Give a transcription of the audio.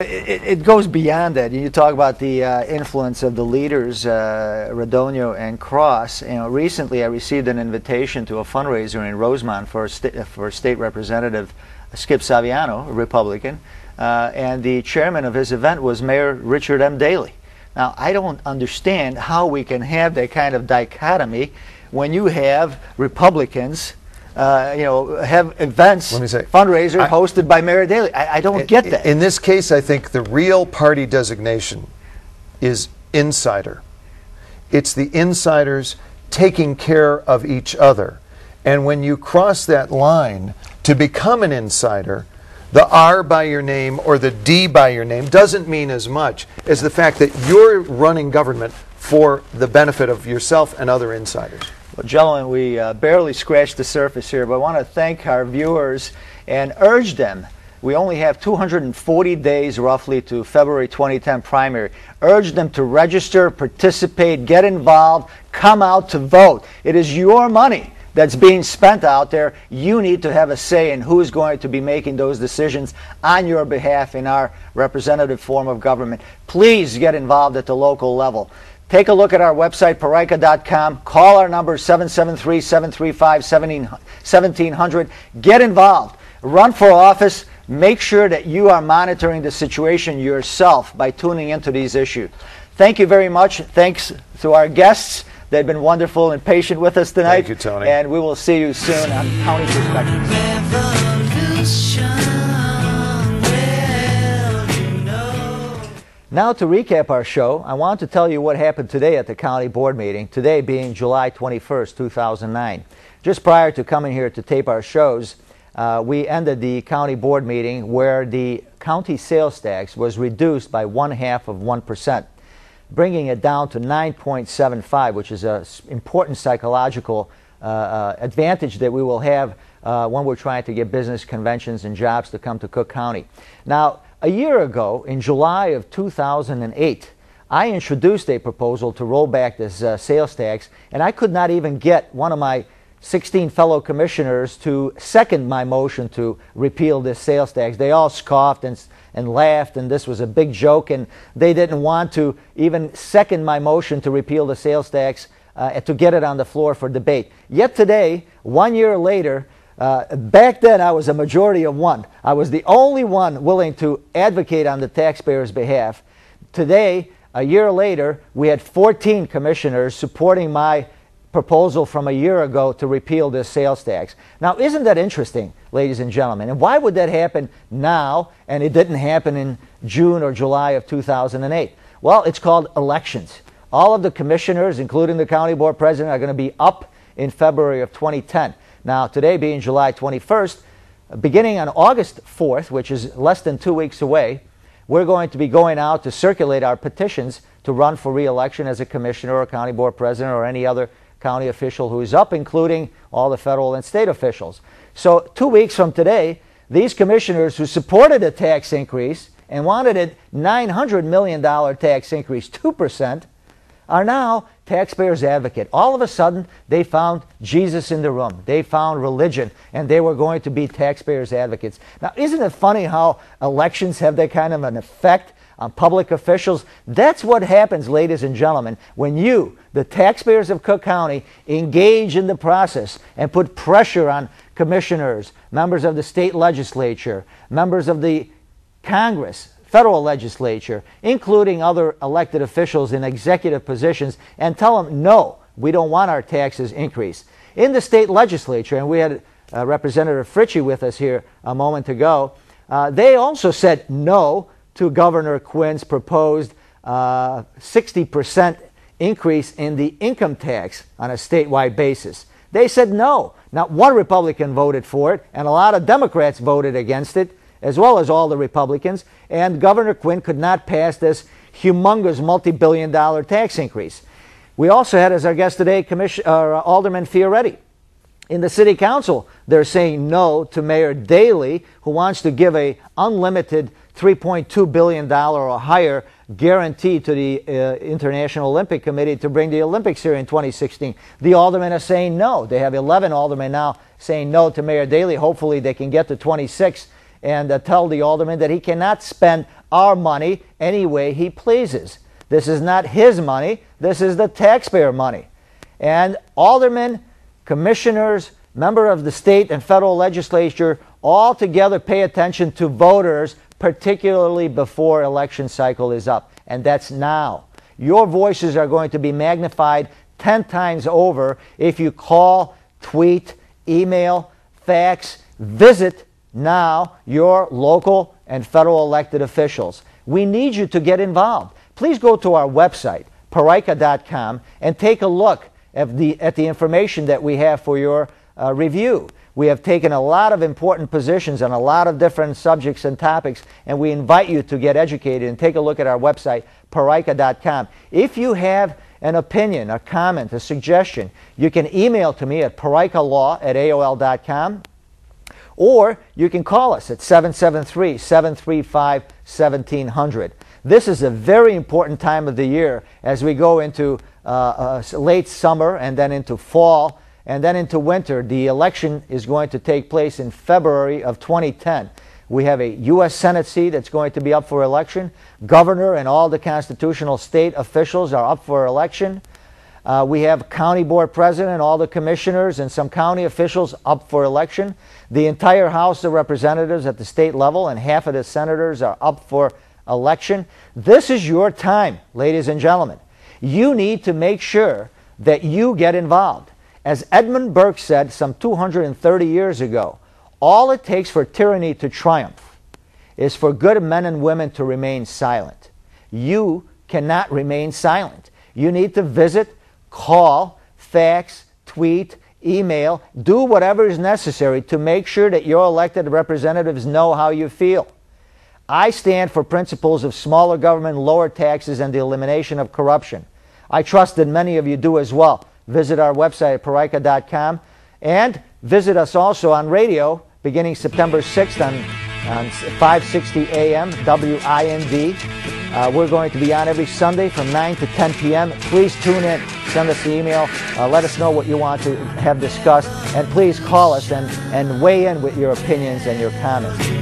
It, it, goes beyond that. You talk about the uh, influence of the leaders, uh, and Cross. You know, recently I received an invitation to a fundraiser in Rosemont for sta for State Representative Skip Saviano, a Republican, uh, and the chairman of his event was Mayor Richard M. Daley. Now, I don't understand how we can have that kind of dichotomy when you have Republicans uh, you know, have events, Let me say, fundraiser I, hosted by Mayor Daley. I, I don't in, get that. In this case, I think the real party designation is insider. It's the insiders taking care of each other. And when you cross that line to become an insider, the R by your name or the D by your name doesn't mean as much as the fact that you're running government for the benefit of yourself and other insiders. Well, gentlemen, we uh, barely scratched the surface here, but I want to thank our viewers and urge them. We only have 240 days roughly to February 2010 primary. Urge them to register, participate, get involved, come out to vote. It is your money that's being spent out there. You need to have a say in who's going to be making those decisions on your behalf in our representative form of government. Please get involved at the local level. Take a look at our website, peraica.com. Call our number, 773 735 1700. Get involved. Run for office. Make sure that you are monitoring the situation yourself by tuning into these issues. Thank you very much. Thanks to our guests. They've been wonderful and patient with us tonight. Thank you, Tony. And we will see you soon on County Perspectives. Now to recap our show, I want to tell you what happened today at the county board meeting, today being July 21st, 2009. Just prior to coming here to tape our shows, uh, we ended the county board meeting where the county sales tax was reduced by one half of 1%, bringing it down to 9.75, which is an important psychological uh, uh, advantage that we will have uh, when we're trying to get business conventions and jobs to come to Cook County. Now, a year ago, in July of 2008, I introduced a proposal to roll back this uh, sales tax, and I could not even get one of my 16 fellow commissioners to second my motion to repeal this sales tax. They all scoffed and, and laughed, and this was a big joke, and they didn't want to even second my motion to repeal the sales tax uh, to get it on the floor for debate. Yet today, one year later, uh, back then, I was a majority of one. I was the only one willing to advocate on the taxpayers' behalf. Today, a year later, we had 14 commissioners supporting my proposal from a year ago to repeal this sales tax. Now, isn't that interesting, ladies and gentlemen? And why would that happen now and it didn't happen in June or July of 2008? Well, it's called elections. All of the commissioners, including the county board president, are going to be up in February of 2010. Now, today being July 21st, beginning on August 4th, which is less than two weeks away, we're going to be going out to circulate our petitions to run for re-election as a commissioner or county board president or any other county official who is up, including all the federal and state officials. So two weeks from today, these commissioners who supported a tax increase and wanted a $900 million tax increase, 2%, are now taxpayers advocate. All of a sudden, they found Jesus in the room. They found religion, and they were going to be taxpayers advocates. Now, isn't it funny how elections have that kind of an effect on public officials? That's what happens, ladies and gentlemen, when you, the taxpayers of Cook County, engage in the process and put pressure on commissioners, members of the state legislature, members of the Congress, federal legislature, including other elected officials in executive positions, and tell them, no, we don't want our taxes increased. In the state legislature, and we had uh, Representative Fritchey with us here a moment ago, uh, they also said no to Governor Quinn's proposed 60% uh, increase in the income tax on a statewide basis. They said no. Not one Republican voted for it, and a lot of Democrats voted against it as well as all the Republicans, and Governor Quinn could not pass this humongous multi billion dollar tax increase. We also had as our guest today uh, Alderman Fioretti. In the city council, they're saying no to Mayor Daley, who wants to give a unlimited $3.2 billion or higher guarantee to the uh, International Olympic Committee to bring the Olympics here in 2016. The aldermen are saying no. They have 11 aldermen now saying no to Mayor Daley. Hopefully they can get to 26 and uh, tell the alderman that he cannot spend our money any way he pleases. This is not his money, this is the taxpayer money. And aldermen, commissioners, member of the state and federal legislature all together pay attention to voters, particularly before election cycle is up. And that's now. Your voices are going to be magnified 10 times over if you call, tweet, email, fax, visit now your local and federal elected officials. We need you to get involved. Please go to our website, peraica.com, and take a look at the, at the information that we have for your uh, review. We have taken a lot of important positions on a lot of different subjects and topics, and we invite you to get educated and take a look at our website, peraica.com. If you have an opinion, a comment, a suggestion, you can email to me at peraicalaw at aol.com or you can call us at 773 735 1700. This is a very important time of the year as we go into uh, uh, late summer and then into fall and then into winter. The election is going to take place in February of 2010. We have a U.S. Senate seat that's going to be up for election. Governor and all the constitutional state officials are up for election. Uh, we have county board president, all the commissioners, and some county officials up for election. The entire House of Representatives at the state level and half of the senators are up for election. This is your time, ladies and gentlemen. You need to make sure that you get involved. As Edmund Burke said some 230 years ago, all it takes for tyranny to triumph is for good men and women to remain silent. You cannot remain silent. You need to visit call, fax, tweet, email, do whatever is necessary to make sure that your elected representatives know how you feel. I stand for principles of smaller government, lower taxes, and the elimination of corruption. I trust that many of you do as well. Visit our website at peraica.com and visit us also on radio beginning September 6th on, on 560 AM WIND. Uh, we're going to be on every Sunday from 9 to 10 p.m. Please tune in, send us an email, uh, let us know what you want to have discussed, and please call us and, and weigh in with your opinions and your comments.